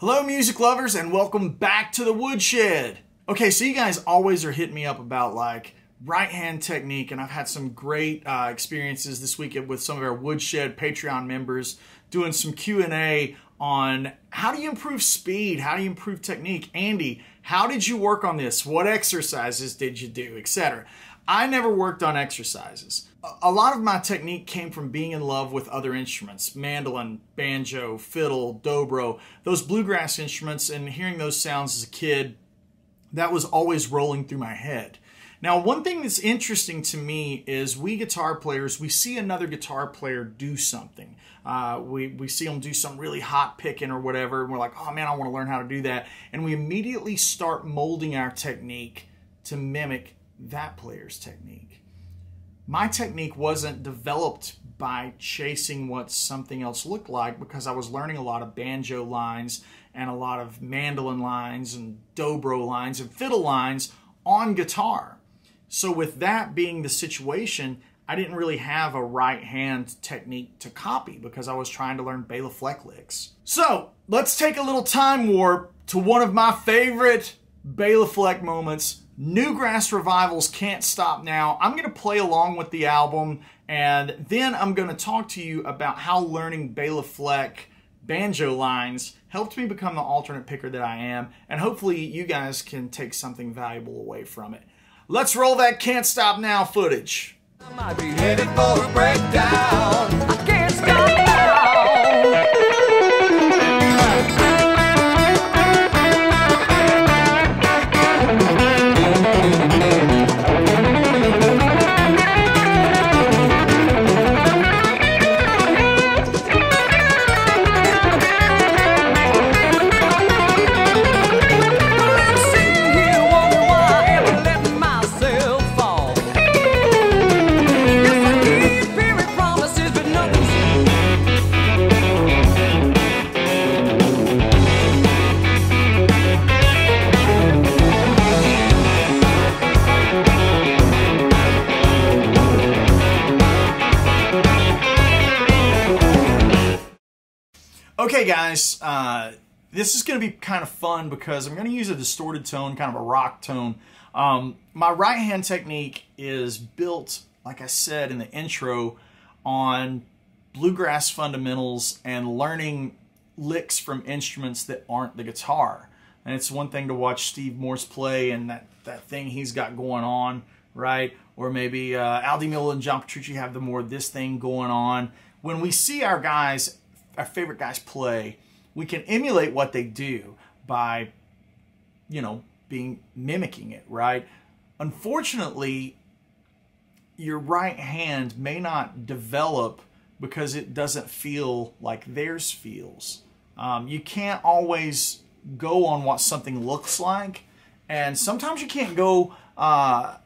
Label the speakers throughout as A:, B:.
A: Hello, music lovers, and welcome back to the Woodshed. Okay, so you guys always are hitting me up about like right hand technique, and I've had some great uh, experiences this week with some of our Woodshed Patreon members doing some Q and A on how do you improve speed, how do you improve technique. Andy, how did you work on this? What exercises did you do, etc. I never worked on exercises. A lot of my technique came from being in love with other instruments mandolin, banjo, fiddle, dobro, those bluegrass instruments, and hearing those sounds as a kid, that was always rolling through my head. Now, one thing that's interesting to me is we guitar players, we see another guitar player do something. Uh, we, we see them do some really hot picking or whatever, and we're like, oh man, I want to learn how to do that. And we immediately start molding our technique to mimic that player's technique. My technique wasn't developed by chasing what something else looked like because I was learning a lot of banjo lines and a lot of mandolin lines and dobro lines and fiddle lines on guitar. So with that being the situation, I didn't really have a right hand technique to copy because I was trying to learn Bela Fleck licks. So let's take a little time warp to one of my favorite Bela Fleck moments. New Grass Revival's Can't Stop Now. I'm going to play along with the album and then I'm going to talk to you about how learning Bela Fleck banjo lines helped me become the alternate picker that I am and hopefully you guys can take something valuable away from it. Let's roll that Can't Stop Now footage. Guys, uh, this is going to be kind of fun because I'm going to use a distorted tone, kind of a rock tone. Um, my right hand technique is built, like I said in the intro, on bluegrass fundamentals and learning licks from instruments that aren't the guitar. And it's one thing to watch Steve Morse play and that, that thing he's got going on, right? Or maybe uh, Al Di and John Petrucci have the more this thing going on. When we see our guys our favorite guys play, we can emulate what they do by, you know, being mimicking it, right? Unfortunately, your right hand may not develop because it doesn't feel like theirs feels. Um, you can't always go on what something looks like, and sometimes you can't go uh,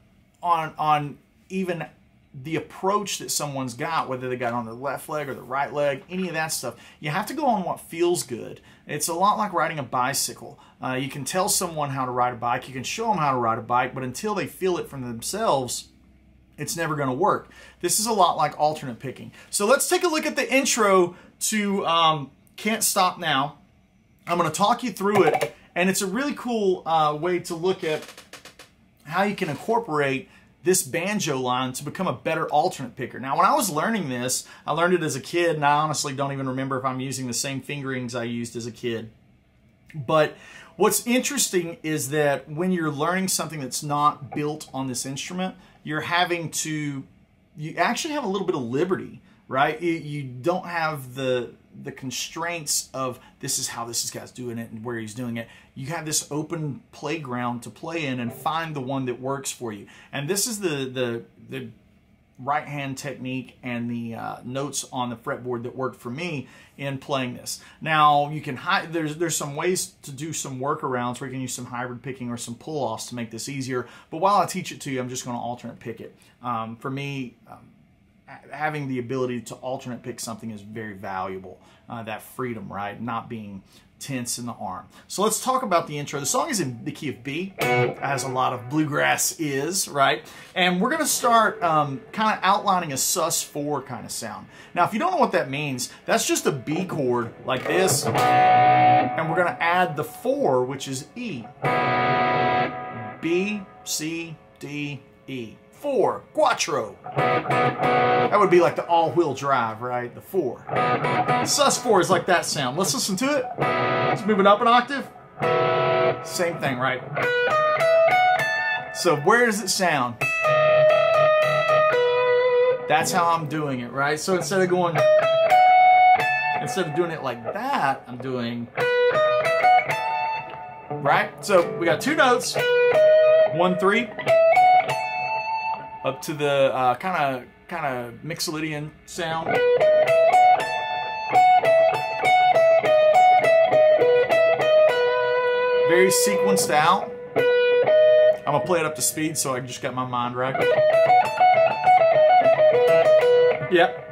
A: on on even the approach that someone's got, whether they got on the left leg or the right leg, any of that stuff. You have to go on what feels good. It's a lot like riding a bicycle. Uh, you can tell someone how to ride a bike, you can show them how to ride a bike, but until they feel it from themselves, it's never going to work. This is a lot like alternate picking. So let's take a look at the intro to um, Can't Stop Now. I'm going to talk you through it, and it's a really cool uh, way to look at how you can incorporate this banjo line to become a better alternate picker. Now, when I was learning this, I learned it as a kid, and I honestly don't even remember if I'm using the same fingerings I used as a kid. But what's interesting is that when you're learning something that's not built on this instrument, you're having to, you actually have a little bit of liberty, right? You don't have the the constraints of this is how this guy's doing it and where he's doing it. You have this open playground to play in and find the one that works for you. And this is the the the right hand technique and the uh, notes on the fretboard that worked for me in playing this. Now you can hide, there's there's some ways to do some workarounds where you can use some hybrid picking or some pull offs to make this easier. But while I teach it to you, I'm just going to alternate pick it. Um, for me. Um, having the ability to alternate pick something is very valuable. Uh, that freedom, right? Not being tense in the arm. So let's talk about the intro. The song is in the key of B, as a lot of bluegrass is, right? And we're going to start um, kind of outlining a sus4 kind of sound. Now, if you don't know what that means, that's just a B chord like this, and we're going to add the 4, which is E. B, C, D, E. Four, quattro. That would be like the all-wheel drive, right? The four. The sus4 is like that sound. Let's listen to it. Let's move it up an octave. Same thing, right? So where does it sound? That's how I'm doing it, right? So instead of going, instead of doing it like that, I'm doing, right? So we got two notes, one, three, up to the kind of kind of Mixolydian sound. Very sequenced out. I'm gonna play it up to speed so I just got my mind right. Yep.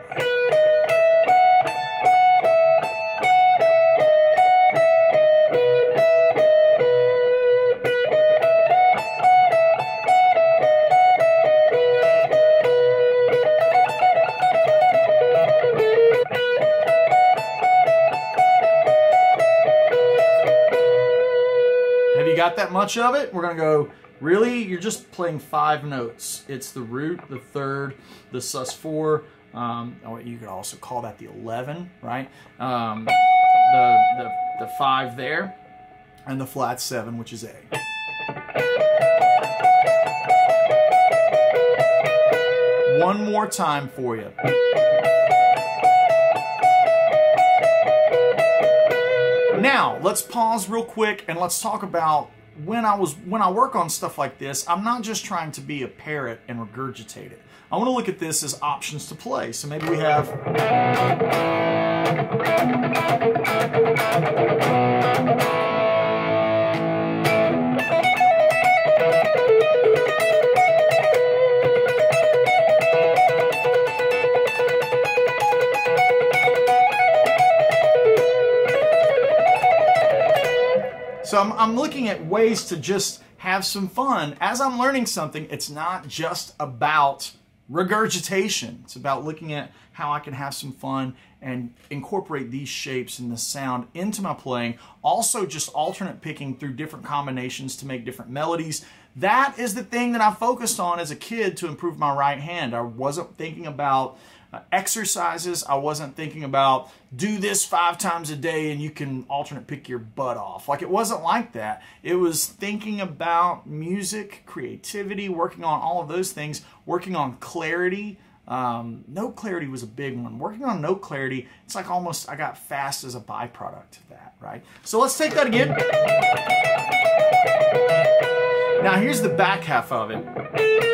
A: Got that much of it, we're going to go, really, you're just playing five notes. It's the root, the third, the sus4. Um, oh, you could also call that the 11, right? Um, the, the, the five there, and the flat seven, which is A. One more time for you. Now, let's pause real quick and let's talk about when I was when I work on stuff like this, I'm not just trying to be a parrot and regurgitate it. I want to look at this as options to play. So maybe we have So I'm, I'm looking at ways to just have some fun. As I'm learning something, it's not just about regurgitation. It's about looking at how I can have some fun and incorporate these shapes and the sound into my playing. Also just alternate picking through different combinations to make different melodies. That is the thing that I focused on as a kid to improve my right hand. I wasn't thinking about uh, exercises. I wasn't thinking about do this five times a day and you can alternate pick your butt off. Like it wasn't like that. It was thinking about music, creativity, working on all of those things, working on clarity. Um, note clarity was a big one. Working on no clarity, it's like almost I got fast as a byproduct of that, right? So let's take that again. Now here's the back half of it.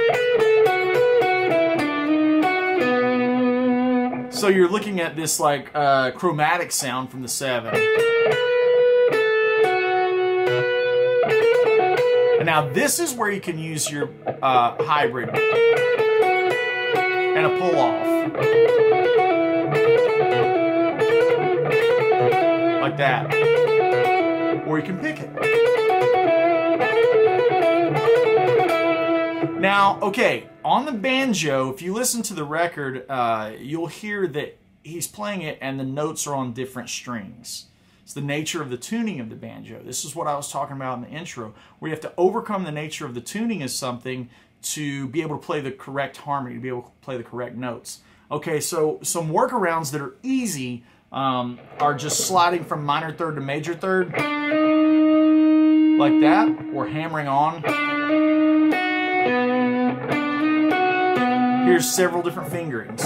A: So you're looking at this like uh, chromatic sound from the seven. And now this is where you can use your uh, hybrid and a pull off. Like that. Or you can pick it. Now, okay, on the banjo, if you listen to the record, uh, you'll hear that he's playing it and the notes are on different strings. It's the nature of the tuning of the banjo. This is what I was talking about in the intro, where you have to overcome the nature of the tuning as something to be able to play the correct harmony, to be able to play the correct notes. Okay, so some workarounds that are easy um, are just sliding from minor third to major third, like that, or hammering on. Here's several different fingerings.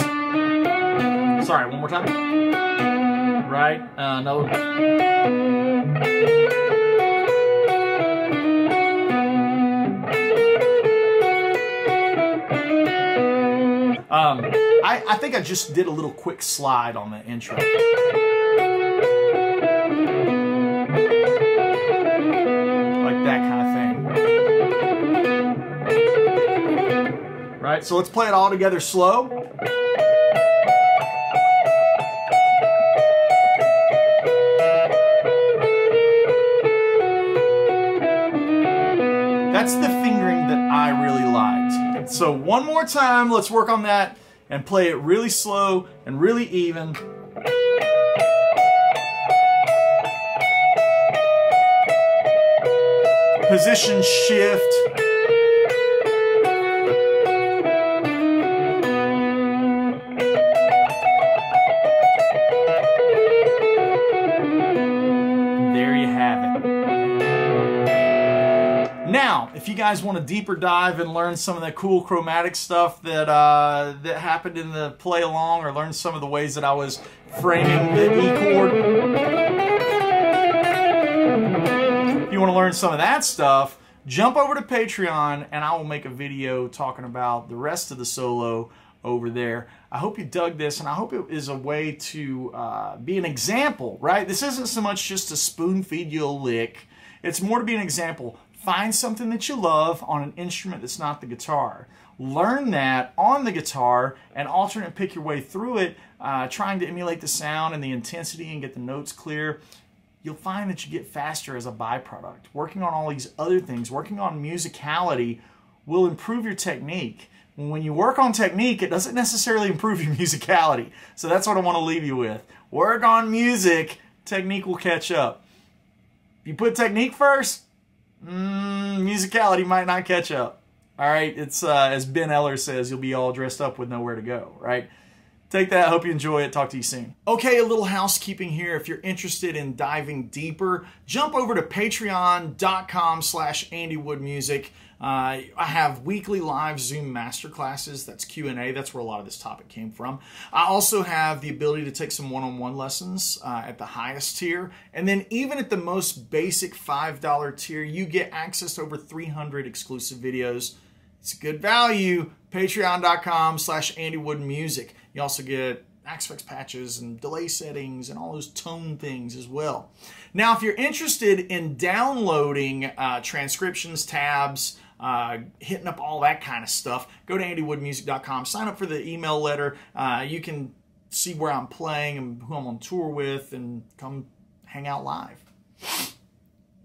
A: Sorry, one more time. Right, uh, no. Um, I, I think I just did a little quick slide on the intro. right, so let's play it all together slow. That's the fingering that I really liked. So one more time, let's work on that and play it really slow and really even. Position shift. Guys want a deeper dive and learn some of the cool chromatic stuff that uh, that happened in the play along, or learn some of the ways that I was framing the E chord, if you want to learn some of that stuff, jump over to Patreon, and I will make a video talking about the rest of the solo over there. I hope you dug this, and I hope it is a way to uh, be an example, right? This isn't so much just to spoon feed you a lick. It's more to be an example. Find something that you love on an instrument that's not the guitar. Learn that on the guitar and alternate pick your way through it, uh, trying to emulate the sound and the intensity and get the notes clear. You'll find that you get faster as a byproduct. Working on all these other things, working on musicality, will improve your technique. When you work on technique, it doesn't necessarily improve your musicality. So that's what I want to leave you with. Work on music, technique will catch up. If you put technique first, mm, musicality might not catch up. All right, it's uh, as Ben Eller says, you'll be all dressed up with nowhere to go. Right. Take that. Hope you enjoy it. Talk to you soon. Okay, a little housekeeping here. If you're interested in diving deeper, jump over to patreon.com slash andywoodmusic. Uh, I have weekly live Zoom masterclasses. That's Q&A. That's where a lot of this topic came from. I also have the ability to take some one-on-one lessons uh, at the highest tier. And then even at the most basic $5 tier, you get access to over 300 exclusive videos. It's good value. Patreon.com slash AndyWoodMusic. You also get Axe-Fx patches and delay settings and all those tone things as well. Now, if you're interested in downloading uh, transcriptions, tabs, uh, hitting up all that kind of stuff, go to andywoodmusic.com, sign up for the email letter. Uh, you can see where I'm playing and who I'm on tour with and come hang out live.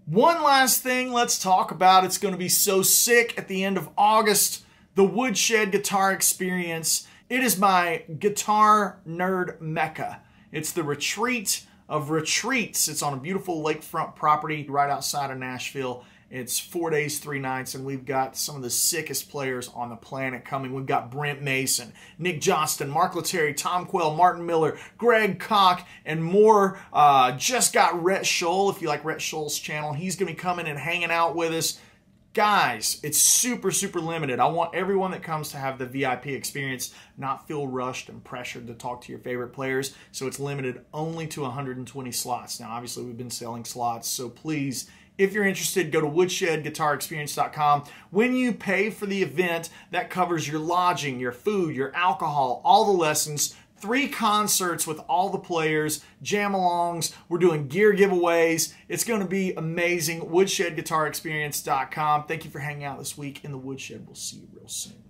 A: One last thing let's talk about. It's going to be so sick at the end of August. The Woodshed Guitar Experience. It is my guitar nerd mecca. It's the retreat of retreats. It's on a beautiful lakefront property right outside of Nashville. It's four days, three nights, and we've got some of the sickest players on the planet coming. We've got Brent Mason, Nick Johnston, Mark Lettieri, Tom Quayle, Martin Miller, Greg Koch, and more. Uh, just got Rhett Shull. If you like Rhett Shull's channel, he's going to be coming and hanging out with us. Guys, it's super, super limited. I want everyone that comes to have the VIP experience, not feel rushed and pressured to talk to your favorite players. So it's limited only to 120 slots. Now, obviously, we've been selling slots, so please, if you're interested, go to woodshedguitarexperience.com. When you pay for the event, that covers your lodging, your food, your alcohol, all the lessons, three concerts with all the players, jam alongs. We're doing gear giveaways. It's going to be amazing. WoodshedGuitarExperience.com. Thank you for hanging out this week in the Woodshed. We'll see you real soon.